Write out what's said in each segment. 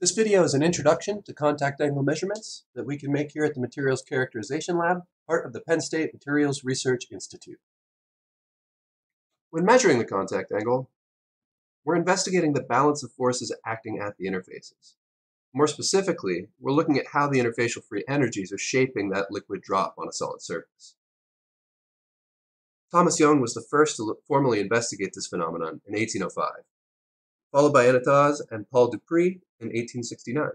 This video is an introduction to contact angle measurements that we can make here at the Materials Characterization Lab, part of the Penn State Materials Research Institute. When measuring the contact angle, we're investigating the balance of forces acting at the interfaces. More specifically, we're looking at how the interfacial free energies are shaping that liquid drop on a solid surface. Thomas Young was the first to formally investigate this phenomenon in 1805 followed by Athanase and Paul Dupré in 1869.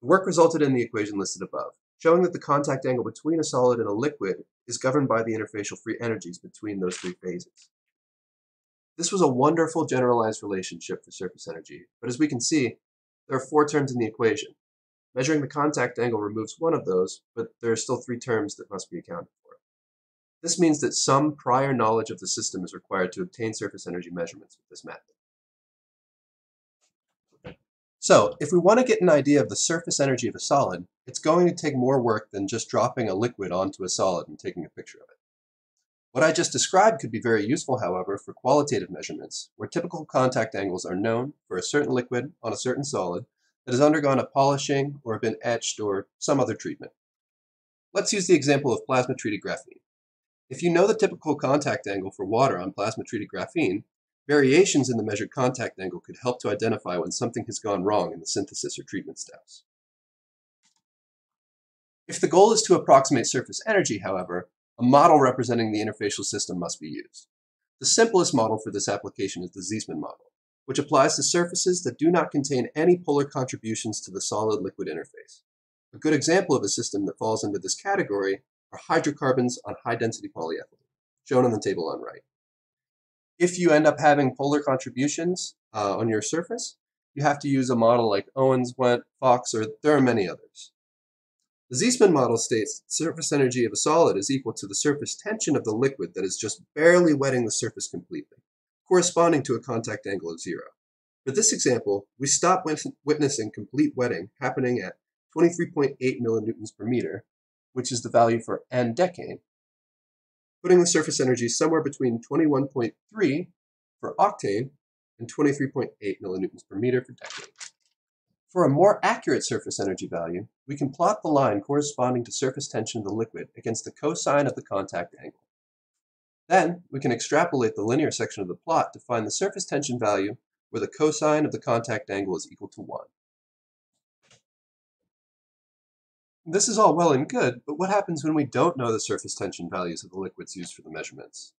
The work resulted in the equation listed above, showing that the contact angle between a solid and a liquid is governed by the interfacial free energies between those three phases. This was a wonderful generalized relationship for surface energy, but as we can see, there are four terms in the equation. Measuring the contact angle removes one of those, but there are still three terms that must be accounted for. This means that some prior knowledge of the system is required to obtain surface energy measurements with this method. So if we want to get an idea of the surface energy of a solid, it's going to take more work than just dropping a liquid onto a solid and taking a picture of it. What I just described could be very useful, however, for qualitative measurements, where typical contact angles are known for a certain liquid on a certain solid that has undergone a polishing or been etched or some other treatment. Let's use the example of plasma-treated graphene. If you know the typical contact angle for water on plasma-treated graphene, Variations in the measured contact angle could help to identify when something has gone wrong in the synthesis or treatment steps. If the goal is to approximate surface energy, however, a model representing the interfacial system must be used. The simplest model for this application is the Zisman model, which applies to surfaces that do not contain any polar contributions to the solid-liquid interface. A good example of a system that falls into this category are hydrocarbons on high-density polyethylene, shown on the table on right if you end up having polar contributions uh, on your surface, you have to use a model like Owens, Wendt, Fowkes, or there are many others. The Zisman model states surface energy of a solid is equal to the surface tension of the liquid that is just barely wetting the surface completely, corresponding to a contact angle of zero. For this example, we stop witnessing complete wetting happening at 23.8 millinewtons per meter, which is the value for n decane, putting the surface energy somewhere between 21.3 for octane and 23.8 millinewtons per meter for decane. For a more accurate surface energy value, we can plot the line corresponding to surface tension of the liquid against the cosine of the contact angle. Then, we can extrapolate the linear section of the plot to find the surface tension value where the cosine of the contact angle is equal to 1. This is all well and good, but what happens when we don't know the surface tension values of the liquids used for the measurements?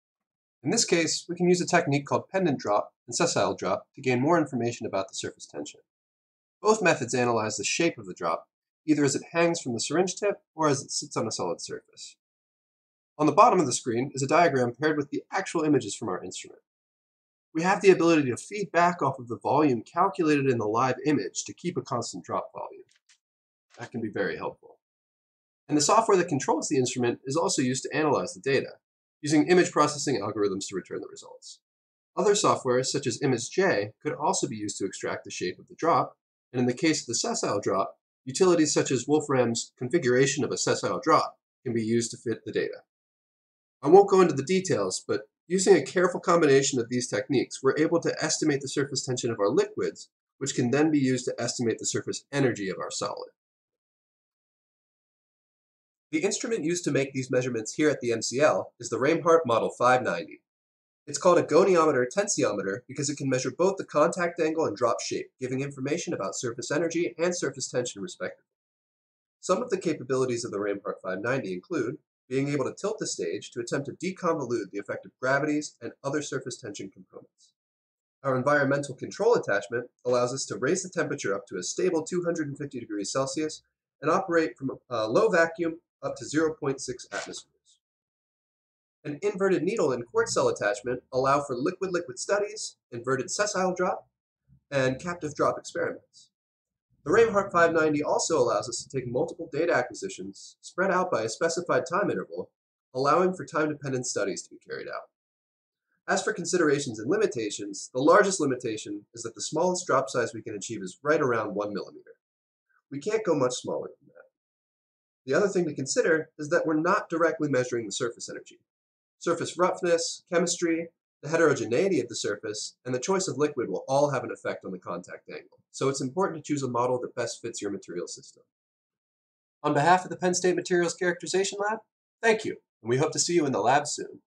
In this case, we can use a technique called pendant drop and sessile drop to gain more information about the surface tension. Both methods analyze the shape of the drop, either as it hangs from the syringe tip or as it sits on a solid surface. On the bottom of the screen is a diagram paired with the actual images from our instrument. We have the ability to feed back off of the volume calculated in the live image to keep a constant drop volume. That can be very helpful. And the software that controls the instrument is also used to analyze the data, using image processing algorithms to return the results. Other software, such as ImageJ, could also be used to extract the shape of the drop, and in the case of the sessile drop, utilities such as Wolfram's configuration of a sessile drop can be used to fit the data. I won't go into the details, but using a careful combination of these techniques, we're able to estimate the surface tension of our liquids, which can then be used to estimate the surface energy of our solid. The instrument used to make these measurements here at the MCL is the ramé-hart Model 590. It's called a goniometer tensiometer because it can measure both the contact angle and drop shape, giving information about surface energy and surface tension respectively. Some of the capabilities of the ramé-hart 590 include being able to tilt the stage to attempt to deconvolute the effect of gravities and other surface tension components. Our environmental control attachment allows us to raise the temperature up to a stable 250 degrees Celsius and operate from a low vacuum up to 0.6 atmospheres. An inverted needle and quartz cell attachment allow for liquid-liquid studies, inverted sessile drop, and captive drop experiments. The ramé-hart 590 also allows us to take multiple data acquisitions spread out by a specified time interval, allowing for time-dependent studies to be carried out. As for considerations and limitations, the largest limitation is that the smallest drop size we can achieve is right around 1 millimeter. We can't go much smaller. The other thing to consider is that we're not directly measuring the surface energy. Surface roughness, chemistry, The heterogeneity of the surface and the choice of liquid will all have an effect on the contact angle, so it's important to choose a model that best fits your material system. On behalf of the Penn State Materials Characterization Lab, thank you, and we hope to see you in the lab soon.